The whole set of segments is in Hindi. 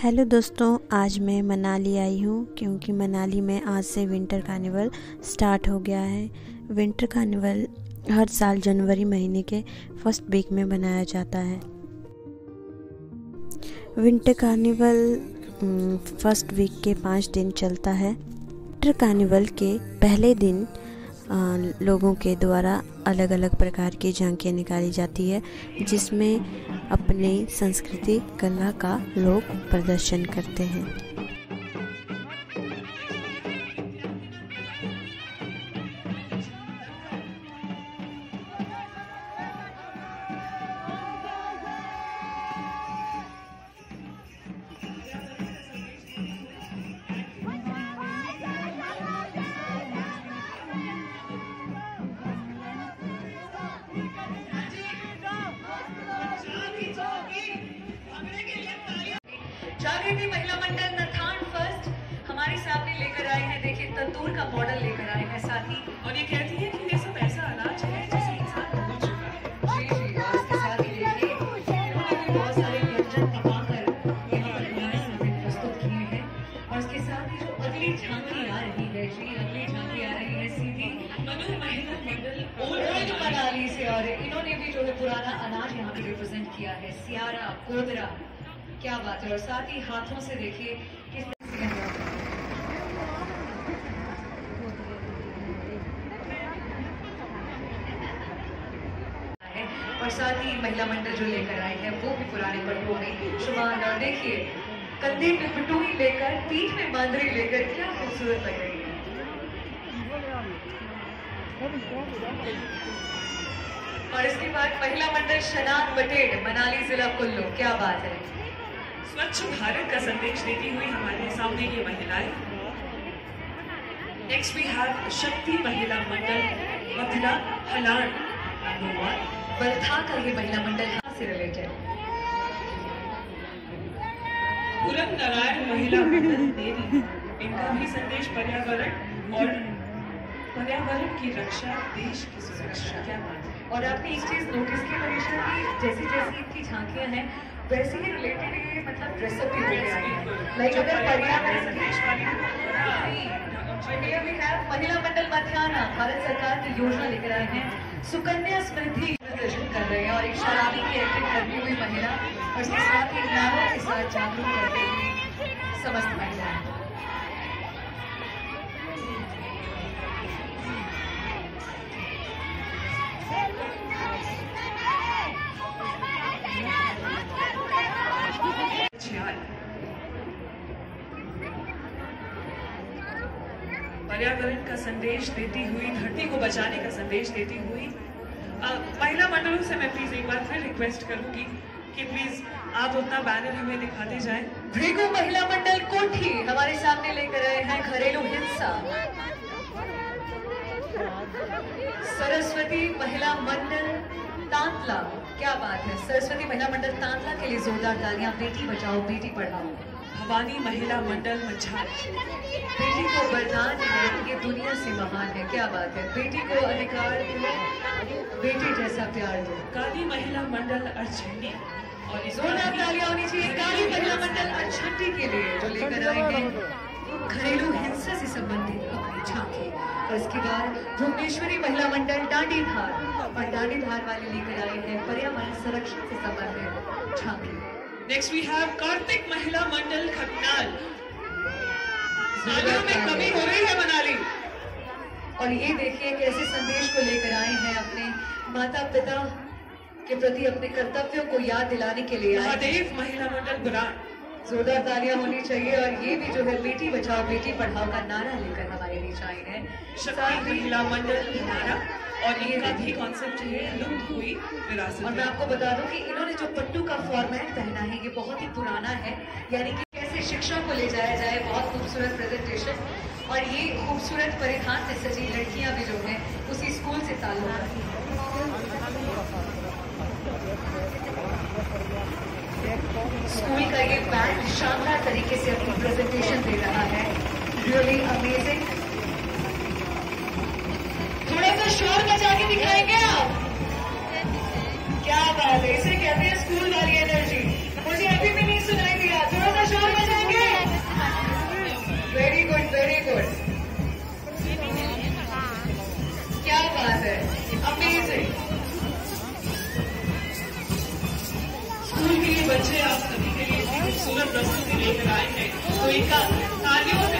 हेलो दोस्तों, आज मैं मनाली आई हूँ क्योंकि मनाली में आज से विंटर कार्निवल स्टार्ट हो गया है। विंटर कार्निवल हर साल जनवरी महीने के फ़र्स्ट वीक में बनाया जाता है। विंटर कार्निवल फ़र्स्ट वीक के पाँच दिन चलता है। विंटर कार्निवल के पहले दिन लोगों के द्वारा अलग अलग प्रकार की झांकियाँ निकाली जाती है, जिसमें अपनी संस्कृति, कला का लोग प्रदर्शन करते हैं। जागृति महिला मंडल नथान फ़र्स्ट हमारे सामने लेकर आए हैं। देखिए तंदूर का मॉडल लेकर आए हैं साथ। ही और ये कहती है कि ये सब ऐसा अनाज है जिसे इंसान भूल चुका है। जी जी और इसके साथ ही देखिए इन्होंने बहुत सारे व्यंजन पकाकर यहाँ पर हमारे सामने प्रस्तुत किए हैं। और इसके साथ ही जो अगली झांकी आ रही है जी अगली झांकी आ रही है सीधी। मनु महिला मंडल ओल्ड मनाली से और इन्होंने भी जो है पुराना अनाज यहाँ पे रिप्रेजेंट किया है। सियारा कोदरा क्या बात है? और साथ ही हाथों से देखिए किस और साथ ही महिला मंडल जो लेकर आए हैं, वो भी पुराने पट्टों में शुमार और देखिए, कंधे पे पटोही लेकर, पीठ में बांदरी लेकर क्या खूबसूरत लग रही है। और इसके बाद महिला मंडल शनान बटेड मनाली जिला कुल्लू, क्या बात है। स्वच्छ भारत का संदेश देती हुई हमारे सामने ये महिलाएँ नेक्स्ट वी हैव शक्ति महिला मंडल मथुरा हलान बलथा का ये महिला मंडल कहाँ से रिलेटेड पूरन नारायण महिला मंडल देवी इनका भी संदेश पर्यावरण और पर्यावरण की रक्षा देश की सुरक्षा क्या बात और आपने एक चीज़ नोटिस की मनीषा की जैसी जैसी इनकी झांकियाँ हैं वैसे ही रिलेटेड ये मतलब ड्रेसअप भी हो लाइक अगर पर्यावरण संदेश वाली इंडिया में है, महिला मंडल मध्यान्ह भारत सरकार की योजना लेकर आए हैं। सुकन्या समृद्धि प्रदर्शन कर रहे हैं और एक शराबी की एक्टिंग करती हुई महिला और साथ ही नारों के साथ जागरूक करते हुए समस्त महिलाएँ। पर्यावरण का संदेश देती हुई, धरती को बचाने का संदेश देती हुई महिला मंडलों से मैं प्लीज़ एक बार फिर रिक्वेस्ट करूँगी कि प्लीज़ आप अपना बैनर हमें दिखाते जाएँ। भृगु महिला मंडल कोठी हमारे सामने लेकर आए हैं घरेलू हिंसा। सरस्वती महिला मंडल तांतला, क्या बात है? सरस्वती महिला मंडल तांतला के लिए जोरदार तालियाँ, बेटी बचाओ, बेटी पढ़ाओ। भवानी महिला मंडल मच्छर बेटी को वरदान है ये दुनिया से महान है। क्या बात है? बेटी को अधिकार दो बेटी जैसा प्यार दो काली महिला मंडल अर्चंडी और जोरदार तालियाँ होनी चाहिए। काली महिला मंडल अर्चंडी के लिए जो लेकर आए हैं घरेलू हिंसा से संबंधित अपनी झांकी। और इसके बाद भुवनेश्वरी महिला मंडल डांडी धार और डांडी धार वाले लेकर आए हैं पर्यावरण संरक्षण से संबंधित झांकी। नेक्स्ट वी हैव कार्तिक महिला मंडल खटनाल सालों में कमी हो रही है मनाली। और ये देखिए कैसे संदेश को लेकर आए हैं अपने माता पिता के प्रति अपने कर्तव्यों को याद दिलाने के लिए महादेव महिला मंडल बुरान जोरदार तालियाँ होनी चाहिए और ये भी जो है बेटी बचाओ बेटी पढ़ाओ का नारा लेकर हमारे बीच आए हैं। महिला मंडल नारा और इनका भी कॉन्सेप्ट है लुप्त हुई विरासत और मैं आपको बता दूँ कि इन्होंने जो पट्टू का फॉर्मेट पहना है ये बहुत ही पुराना है। यानी कि कैसे शिक्षा को ले जाया जाए बहुत खूबसूरत प्रेजेंटेशन और ये खूबसूरत परिधान से सजी लड़कियाँ भी जो हैं उसी स्कूल से ताल्लुक रखती स्कूल का ये बैंड शानदार तरीके से अपनी प्रेजेंटेशन दे रहा है। रियली अमेजिंग तो शोर मचा के दिखाएँगे आप। क्या बात है, इसे कहते हैं स्कूल वाली एनर्जी मुझे अभी भी नहीं सुनाई दिया थोड़ा सा शोर मचाएँगे। वेरी गुड वेरी गुड क्या बात है अमेजिंग स्कूल के लिए बच्चे आप सभी के लिए खूबसूरत प्रस्तुति लेकर आए हैं। तो इनका कार्यों से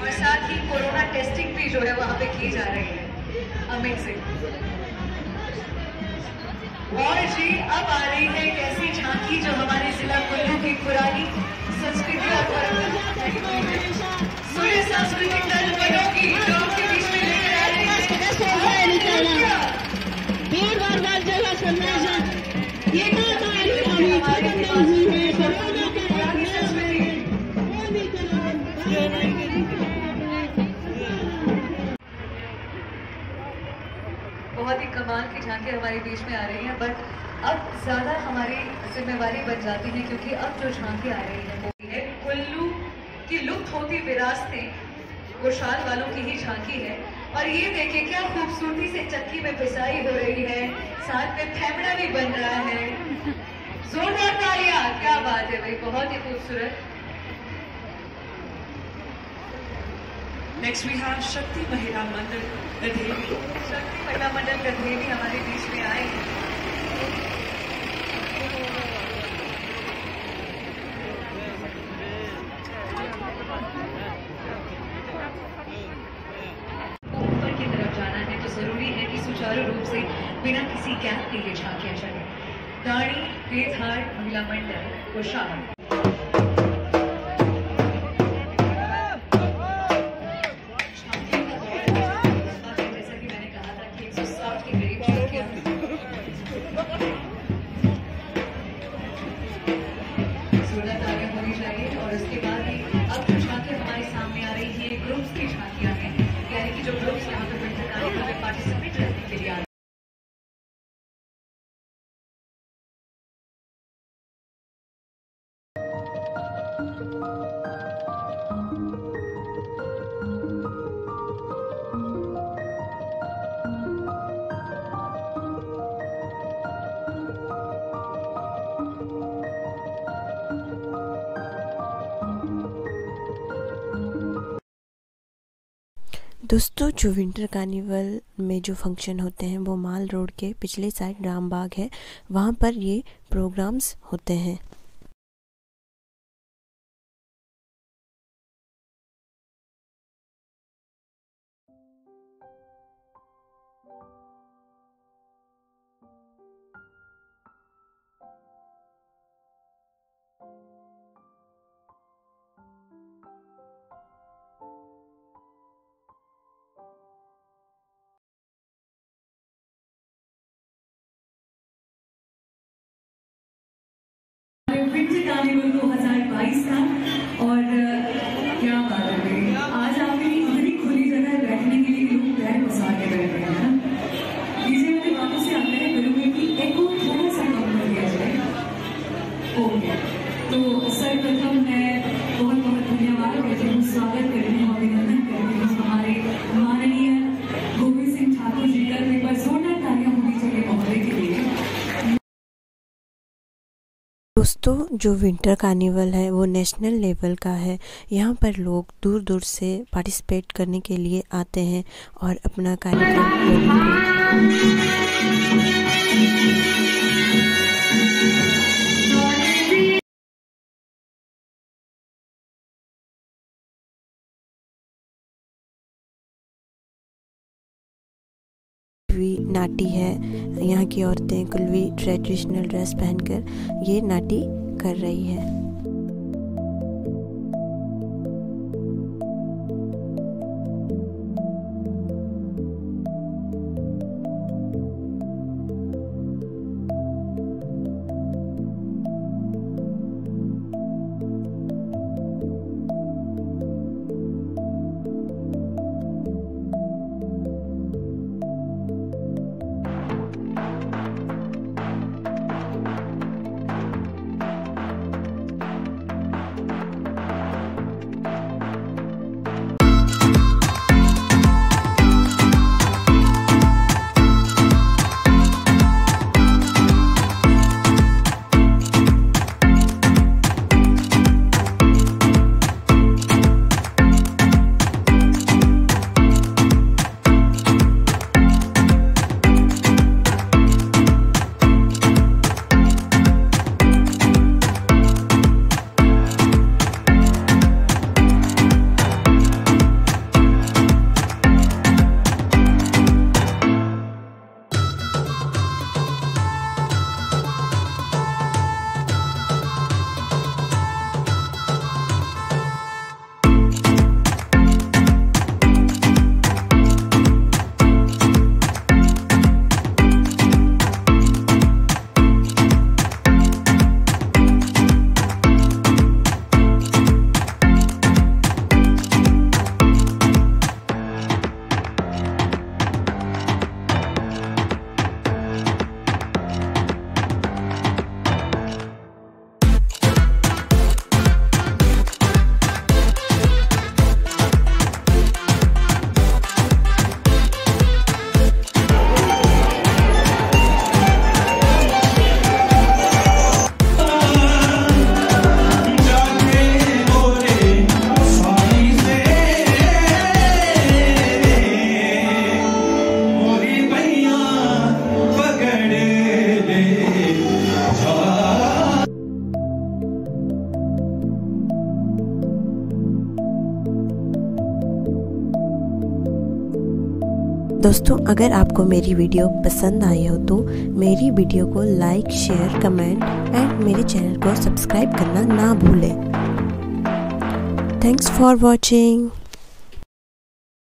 और साथ ही कोरोना टेस्टिंग भी जो है वहाँ पे की जा रही है। अमेजिंग और जी, अब आ रही है एक ऐसी झांकी जो हमारे जिला कुल्लू की पुरानी संस्कृति और सूर्य सांस्कृतिक दल सुनना है ये तो बहुत ही कमाल की झांकी हमारे बीच में आ रही है बट अब ज़्यादा हमारी जिम्मेवारी बन जाती है क्योंकि अब जो झांकी आ रही है, वो है कुल्लू की लुप्त होती विरासतें कुशाल वालों की ही झांकी है। और ये देखिए, क्या खूबसूरती से चक्की में पिसाई हो रही है, साथ में फेमड़ा भी बन रहा है। जोरदार तालियाँ क्या बात है भाई बहुत ही खूबसूरत। नेक्स्ट वी हैव शक्ति महिला मंडल गधेली शक्ति महिला मंडल गधेली हमारे बीच में आए हैं। ऊपर की तरफ़ जाना है तो ज़रूरी है कि सुचारू रूप से बिना किसी गैप के ये झांकियाँ डाळी हे झाड महिला मंडळ कोशावर दोस्तों, जो विंटर कार्निवल में जो फ़ंक्शन होते हैं, वो माल रोड के पिछले साइड राम बाग है, वहाँ पर ये प्रोग्राम्स होते हैं। कार्निवल 2022 का दोस्तों, जो विंटर कार्निवल है, वो नेशनल लेवल का है। यहाँ पर लोग दूर दूर से पार्टिसिपेट करने के लिए आते हैं और अपना कार्यक्रम नाटी है। यहाँ की औरतें कुलवी ट्रेडिशनल ड्रेस पहनकर ये नाटी कर रही है। दोस्तों, अगर आपको मेरी वीडियो पसंद आई हो तो मेरी वीडियो को लाइक शेयर कमेंट एंड मेरे चैनल को सब्सक्राइब करना ना भूलें। Thanks for watching